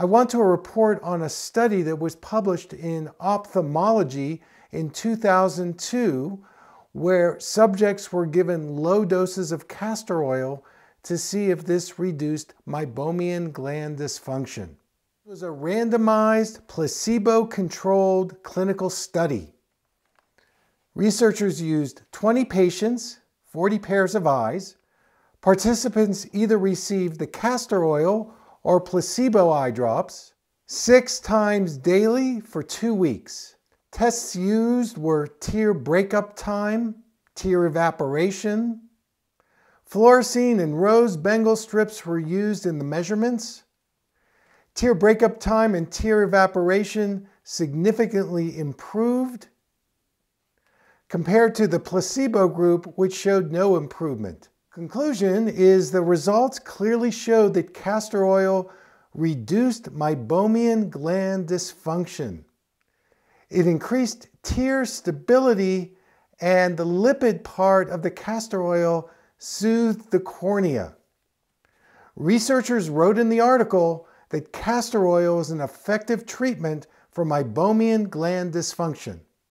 I want to report on a study that was published in Ophthalmology in 2002 where subjects were given low doses of castor oil to see if this reduced meibomian gland dysfunction. It was a randomized, placebo-controlled clinical study. Researchers used 20 patients, 40 pairs of eyes. Participants either received the castor oil or placebo eye drops six times daily for two weeks. Tests used were tear breakup time, tear evaporation. Fluorescein and rose Bengal strips were used in the measurements. Tear breakup time and tear evaporation significantly improved compared to the placebo group, which showed no improvement. Conclusion is the results clearly showed that castor oil reduced meibomian gland dysfunction. It increased tear stability and the lipid part of the castor oil soothed the cornea. Researchers wrote in the article that castor oil is an effective treatment for meibomian gland dysfunction.